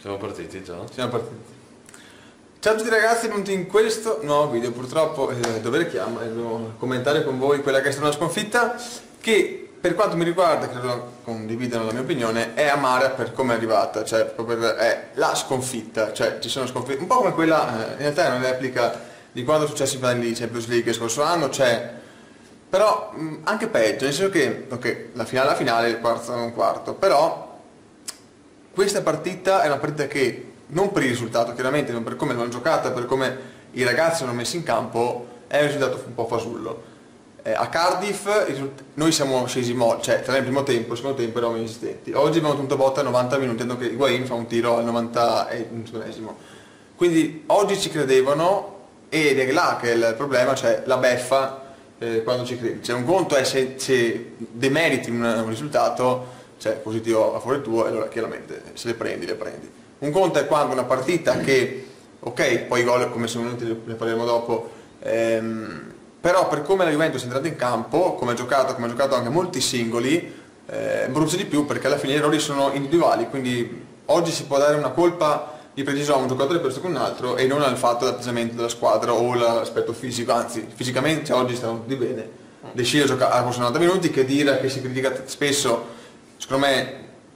Siamo partiti già? Siamo partiti. Ciao a tutti ragazzi, benvenuti in questo nuovo video. Purtroppo eh, dovere chiama e devo commentare con voi quella che è stata una sconfitta che per quanto mi riguarda, credo condividano la mia opinione, è amara per come è arrivata, cioè proprio è la sconfitta, cioè ci sono sconfitte, un po' come quella, eh, in realtà è una replica di quando è successo in finali di Champions League scorso anno, cioè però mh, anche peggio, nel senso che, ok, la finale la finale, il quarto un quarto, però questa partita è una partita che non per il risultato chiaramente, non per come l'hanno giocata, per come i ragazzi hanno messo in campo, è un risultato un po' fasullo. Eh, a Cardiff noi siamo scesi molto, cioè tra il primo tempo e il secondo tempo eravamo inesistenti. Oggi abbiamo tenuto botta a 90 minuti, tanto che Higuain fa un tiro al 91esimo. Quindi oggi ci credevano ed è là che è il problema, cioè la beffa eh, quando ci credi. Cioè un conto è se, se demeriti un, un risultato cioè positivo a favore tuo, e allora chiaramente se le prendi, le prendi. Un conto è quando una partita che, ok, poi i gol come sicuramente ne parleremo dopo, ehm, però per come la Juventus è entrata in campo, come ha giocato, come ha giocato anche molti singoli, eh, brucia di più perché alla fine gli errori sono individuali, quindi oggi si può dare una colpa di precisione a un giocatore piuttosto che un altro e non al fatto dell'atteggiamento della squadra o l'aspetto fisico, anzi fisicamente oggi stanno tutti bene. De Sciglio gioca a 90 minuti, che dire che si critica spesso secondo me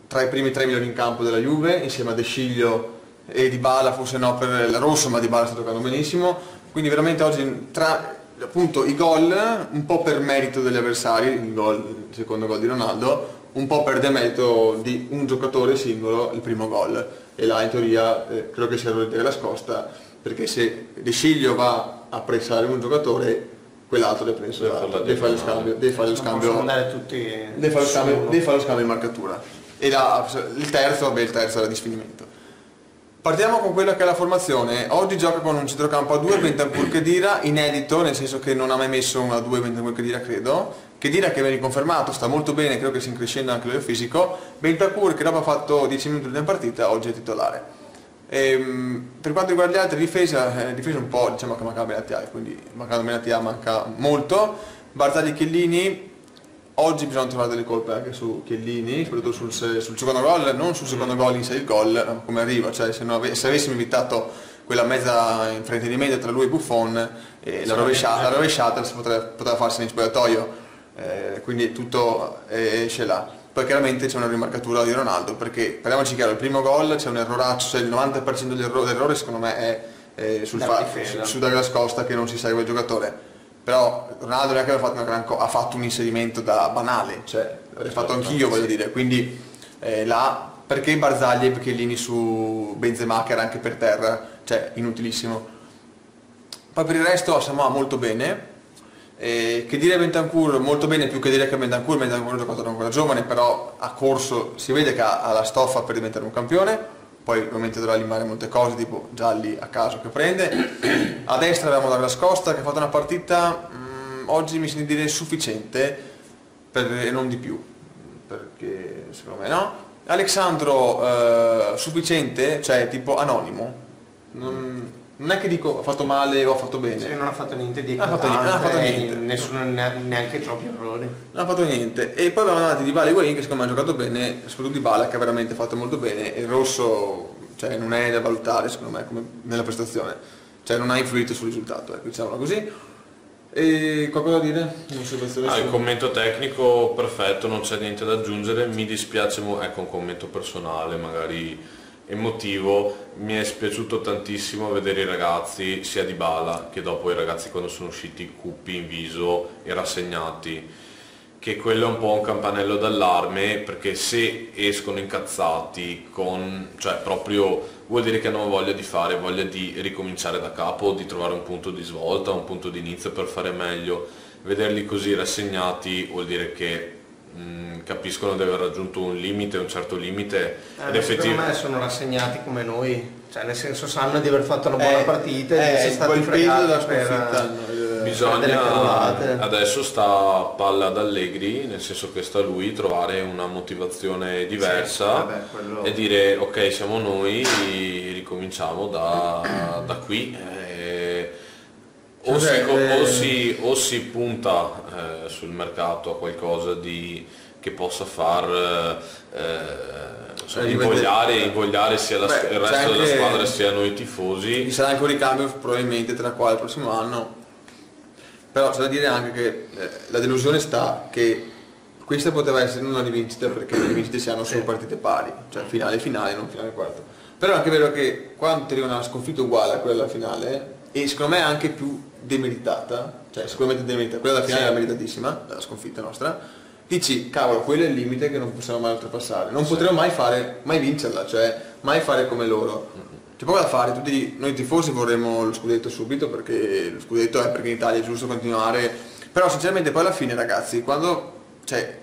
tra i primi tre migliori in campo della Juve, insieme a De Sciglio e Di Bala, forse no per il rosso, ma Di Bala sta giocando benissimo, quindi veramente oggi tra appunto i gol, un po' per merito degli avversari, il, gol, il secondo gol di Ronaldo, un po' per demerito di un giocatore singolo, il primo gol, e là in teoria eh, credo che sia l'origine nascosta, perché se De Sciglio va a pressare un giocatore quell'altro deve prendere deve fare lo scambio deve fare lo scambio deve fare lo scambio, deve fare lo scambio di marcatura. E la, il terzo, beh il terzo era di sfinimento. Partiamo con quella che è la formazione. Oggi gioca con un centrocampo a 2 Bentancur Chedira inedito nel senso che non ha mai messo un a 2 Bentancur Chedira credo. Chedira che viene confermato sta molto bene credo che sia in crescendo anche il fisico. Bentancur che dopo ha fatto 10 minuti di partita oggi è titolare e, ehm, per quanto riguarda le altre difese, eh, difesa un po' diciamo che manca Benatia, quindi mancando Benatia manca molto. Barzagli Chiellini, oggi bisogna trovare delle colpe anche su Chiellini, soprattutto sul, sul secondo gol, non sul secondo gol in sé il gol, come arriva, cioè se, ave, se avessimo evitato quella mezza infraintendimento tra lui e Buffon, eh, la, rovesciata, la rovesciata si poteva, poteva farsi in spogliatoio, eh, quindi tutto eh, esce là poi chiaramente c'è una rimarcatura di Ronaldo perché parliamoci chiaro il primo gol c'è un erroraccio cioè il 90% dell'errore secondo me è, è sul fa, su, su Douglas Costa che non si segue il giocatore. Però Ronaldo neanche fatto ha fatto un inserimento da banale cioè l'avrei fatto certo, anch'io voglio dire. Quindi eh, là perché Barzagli e Chiellini su Benzema che era anche per terra? Cioè inutilissimo. Poi per il resto Samoa molto bene eh, che dire Bentancur molto bene più che dire che Bentancur, Bentancur è un giocatore ancora giovane, però ha corso, si vede che ha, ha la stoffa per diventare un campione, poi ovviamente dovrà limare molte cose, tipo gialli a caso che prende. A destra abbiamo Douglas Costa che ha fatto una partita, mh, mm, oggi mi sento dire sufficiente e non di più, perché secondo me no. Alexandro eh, sufficiente, cioè tipo anonimo. Non, non è che dico ho fatto male o ho fatto bene. Sì, non ha fatto niente di ha fatto niente, non ha fatto niente. nessuno neanche troppi errori. Non ha fatto niente. E poi abbiamo andati di Bale e Guain che secondo me ha giocato bene, soprattutto di Bala che ha veramente fatto molto bene. E il rosso cioè, non è da valutare secondo me come nella prestazione. Cioè non ha influito sul risultato, ecco, diciamolo così. E qualcosa da dire? Ah, il commento tecnico perfetto, non c'è niente da aggiungere, mi dispiace, ecco un commento personale, magari emotivo, mi è spiaciuto tantissimo vedere i ragazzi, sia di Bala che dopo i ragazzi quando sono usciti cupi in viso e rassegnati, che quello è un po' un campanello d'allarme perché se escono incazzati con, cioè proprio vuol dire che hanno voglia di fare, voglia di ricominciare da capo, di trovare un punto di svolta, un punto di inizio per fare meglio, vederli così rassegnati vuol dire che Mm, capiscono di aver raggiunto un limite, un certo limite. Eh, ed effettivamente me sono rassegnati come noi, cioè nel senso sanno di aver fatto una buona eh, partita e di essere stati fregati della sconfitta. Per, Bisogna adesso sta palla ad Allegri, nel senso che sta lui trovare una motivazione diversa sì, vabbè, quello... e dire ok siamo noi, ricominciamo da, da qui. Eh, o, si, o, eh, si, o si punta eh, sul mercato a qualcosa di, che possa far eh, cioè, invogliare, invogliare sia la, Beh, il resto della squadra sia noi tifosi. Ci sarà anche un ricambio probabilmente tra qua e il prossimo anno. Però c'è da dire anche che eh, la delusione sta che questa poteva essere una rivincita perché le rivincite si hanno solo partite pari, cioè finale finale, non finale quarto. Però è anche vero che quando ti arriva una sconfitta uguale a quella finale, e secondo me anche più demeritata, cioè sicuramente demeritata, quella della finale sì. era meritatissima, la sconfitta nostra, dici cavolo quello è il limite che non possiamo mai oltrepassare, non sì. potremo mai fare, mai vincerla, cioè mai fare come loro. C'è poco da fare, tutti noi tifosi vorremmo lo scudetto subito perché lo scudetto è perché in Italia è giusto continuare, però sinceramente poi alla fine ragazzi, quando cioè,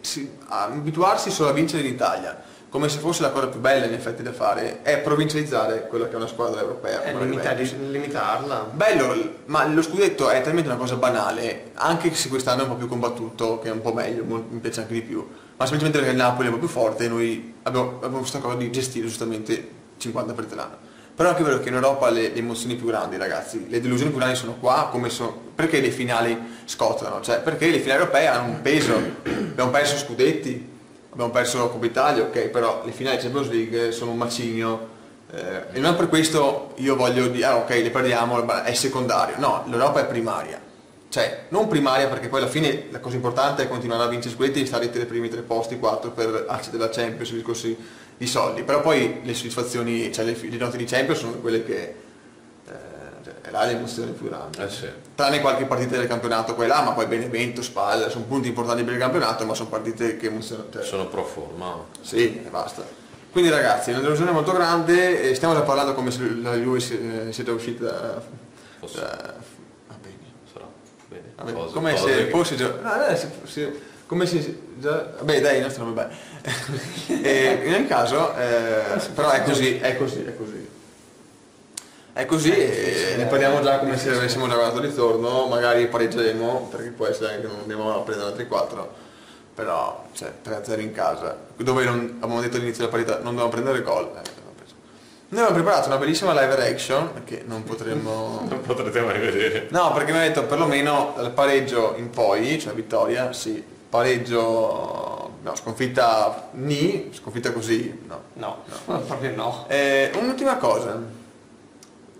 si, abituarsi solo a vincere in Italia, come se fosse la cosa più bella in effetti da fare, è provincializzare quella che è una squadra europea. È limita- limitarla. Bello, ma lo scudetto è talmente una cosa banale, anche se quest'anno è un po' più combattuto, che è un po' meglio, mi piace anche di più, ma semplicemente perché il Napoli è un po' più forte e noi abbiamo, abbiamo questa cosa di gestire giustamente 50 per l'anno. Però è anche vero che in Europa le, le, emozioni più grandi, ragazzi, le delusioni più grandi sono qua, come sono, perché le finali scottano? Cioè, perché le finali europee hanno un peso, abbiamo perso scudetti, abbiamo perso Coppa Italia, ok, però le finali Champions League sono un macigno, eh, e non per questo io voglio dire, ah, ok, le perdiamo, è secondario, no, l'Europa è primaria. Cioè, non primaria perché poi alla fine la cosa importante è continuare a vincere scudetti e stare nei primi tre posti, quattro per accedere alla Champions, discorsi di soldi, però poi le soddisfazioni, cioè le, le note di Champions sono quelle che è là l'emozione più grande. Eh sì. Tranne qualche partita del campionato qua e là, ma poi Benevento, Spalla, sono punti importanti per il campionato, ma sono partite che emozionano. Cioè, sono pro forma. Sì, e basta. Quindi ragazzi, è una delusione molto grande, stiamo già parlando come se la Juve eh, siete uscita da, da, va bene. Sarà bene. Vabbè, cose, come cose se che... fosse già. No, no, se, se, come se già. Vabbè dai, il nostro nome beh. e in ogni caso, eh, però è così, è così, è così. È così e ne parliamo già come se avessimo già guardato ritorno, magari pareggeremo, perché può essere che non andiamo a prendere altri 4, però cioè 3-0 in casa, dove non, abbiamo detto all'inizio della partita non dobbiamo prendere gol. Eh, noi abbiamo preparato una bellissima live reaction che non potremmo... non potrete mai vedere. No, perché mi ha detto perlomeno dal pareggio in poi, cioè vittoria, sì, pareggio no, sconfitta ni, sconfitta così, no. No, no. proprio no. Eh, un'ultima cosa,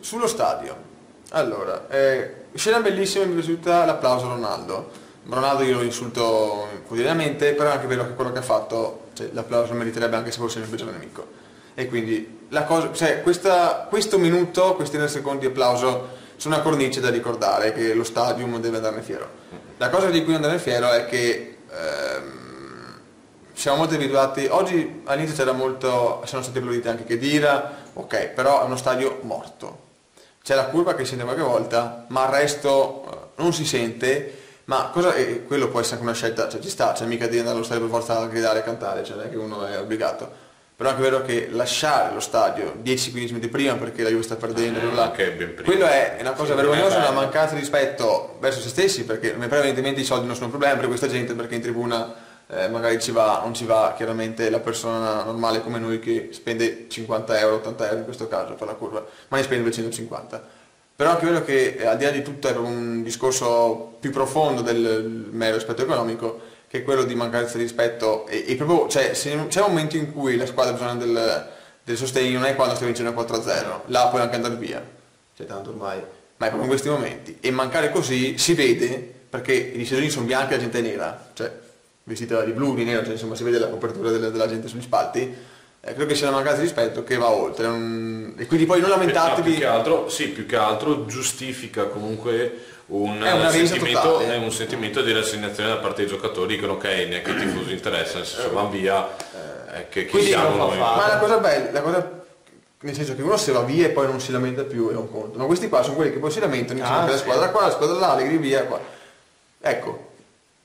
sullo stadio. Allora, eh, scena bellissima, mi è piaciuta l'applauso a Ronaldo. Ronaldo io lo insulto quotidianamente, però è anche vero che quello che ha fatto, cioè, l'applauso meriterebbe anche se fosse il peggiore nemico. E quindi la cosa, cioè, questa, questo minuto, questi 9 secondi di applauso sono una cornice da ricordare che lo stadium deve andarne fiero. La cosa di cui andare fiero è che ehm, siamo molto abituati, oggi all'inizio c'era molto, sono stati applauditi anche che Dira, ok, però è uno stadio morto. C'è la curva che si sente qualche volta, ma il resto eh, non si sente, ma cosa, e quello può essere anche una scelta, cioè ci sta, c'è mica di andare allo stadio per forza a gridare e cantare, cioè non è che uno è obbligato. Però è anche vero che lasciare lo stadio 10-15 minuti prima perché la Juve sta perdendo, eh, là, quello è una cosa sì, vergognosa, una mancanza di rispetto verso se stessi, perché evidentemente i soldi non sono un problema per questa gente, perché in tribuna eh, magari ci va, non ci va chiaramente la persona normale come noi che spende 50 euro, 80 euro in questo caso per la curva, ma ne spende 250. Però anche vero che eh, al di là di tutto è un discorso più profondo del mero aspetto economico, che è quello di mancanza di rispetto e, e proprio, cioè, se c'è un momento in cui la squadra ha bisogno del, del sostegno, non è quando stai vincendo 4-0, là puoi anche andare via, cioè tanto ormai, ma è proprio in questi momenti. E mancare così si vede perché i sedoni sono bianchi e la gente è nera, cioè vestita di blu, di nero, cioè insomma si vede la copertura della, della gente sugli spalti, eh, credo che sia una mancanza di rispetto che va oltre. Un... E quindi poi non lamentatevi. No, più, che altro, sì, più che altro giustifica comunque un, è sentimento, è un sentimento di rassegnazione da parte dei giocatori, dicono ok, neanche i tifosi interessa, nel senso vanno via, eh, che, che siamo noi. Ma la cosa bella, la cosa nel senso che uno se va via e poi non si lamenta più è un conto. Ma questi qua sono quelli che poi si lamentano, ah, sì. la squadra qua, la squadra là, allegri via qua. Ecco,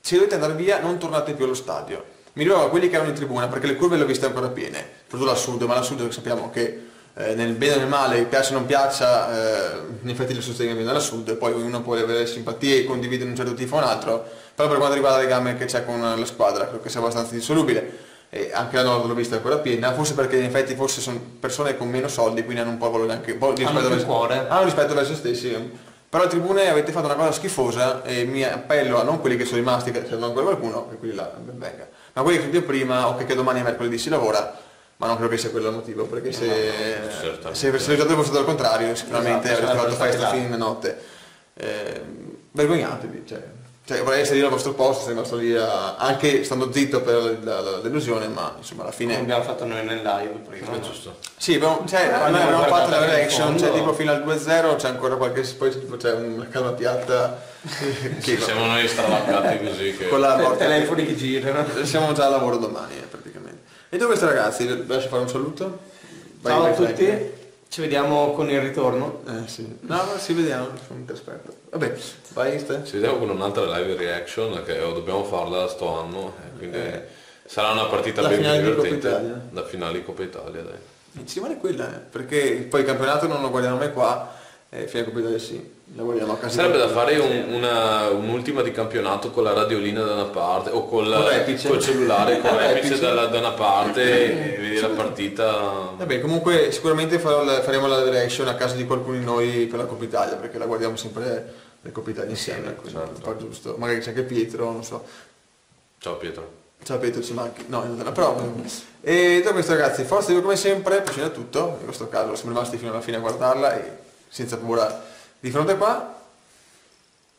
se dovete andare via non tornate più allo stadio. Mi ricordo a quelli che erano in tribuna, perché le curve le ho viste ancora piene, soprattutto la sud, ma la sud sappiamo che eh, nel bene e nel male, piace o non piaccia, eh, in effetti le sosteniamo dalla sud, poi ognuno può avere simpatie e condividere un certo tifo o un altro, però per quanto riguarda le gambe che c'è con la squadra, credo che sia abbastanza indissolubile. E anche la nord l'ho vista ancora piena, forse perché in effetti forse sono persone con meno soldi, quindi hanno un po' valore anche un po' di rispetto verso, cuore. hanno rispetto verso se stessi però tribune avete fatto una cosa schifosa e mi appello a non quelli che sono rimasti, che se non ancora qualcuno, che quelli là ben venga, ma quelli che sono più prima o che, che domani è mercoledì si lavora, ma non credo che sia quello il motivo, perché se, no, se, se il risultato fosse stato al contrario, sicuramente esatto, avreste fatto festa fino a notte. Eh, vergognatevi, cioè, cioè, vorrei essere io al vostro posto, sei rimasto lì a, anche stando zitto per la, la, la, delusione, ma insomma alla fine... Come abbiamo fatto noi nel live prima. Giusto. Sì, abbiamo, cioè, noi abbiamo fatto la reaction, cioè tipo fino al 2-0 c'è ancora qualche, poi c'è una calma piatta. che siamo noi stravaccati così che... Con la porta. telefoni che girano. Siamo già al lavoro domani eh, praticamente. E tu questi ragazzi, lascio fare un saluto? Vai, Ciao a tutti. Ci vediamo con il ritorno. Eh sì. No, ma si vediamo, non ti aspetto. Vabbè, vai Ste. Ci vediamo con un'altra live reaction che dobbiamo farla sto anno, eh, quindi eh. sarà una partita la ben divertente. La finale di Coppa Italia, dai. Ci rimane quella, eh, perché poi il campionato non lo guardiamo mai qua, eh, finale Coppa Italia sì. Sarebbe da fare un, una, un'ultima di campionato con la radiolina da una parte o col, col cellulare con l'epice da, da una parte e vedi la partita. Vabbè, comunque sicuramente faremo la reaction a casa di qualcuno di noi per la Coppa Italia perché la guardiamo sempre le Coppa Italia insieme, sì, certo. giusto. Magari c'è anche Pietro, non so. Ciao Pietro. Ciao Pietro, ci manchi. No, in realtà, però. E da questo ragazzi, forse come sempre, prescinde da tutto, in questo caso siamo rimasti fino alla fine a guardarla e senza paura. Di fronte qua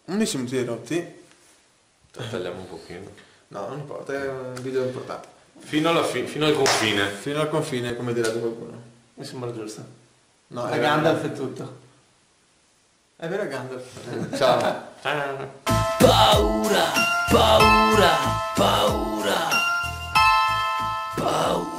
11 minuti rotti tagliamo un pochino. No non importa è un video importante. Fino, fi- fino al confine. Fino al confine come direbbe qualcuno mi sembra giusto. No, è Gandalf è tutto. È vero Gandalf. Ciao. paura paura. Paura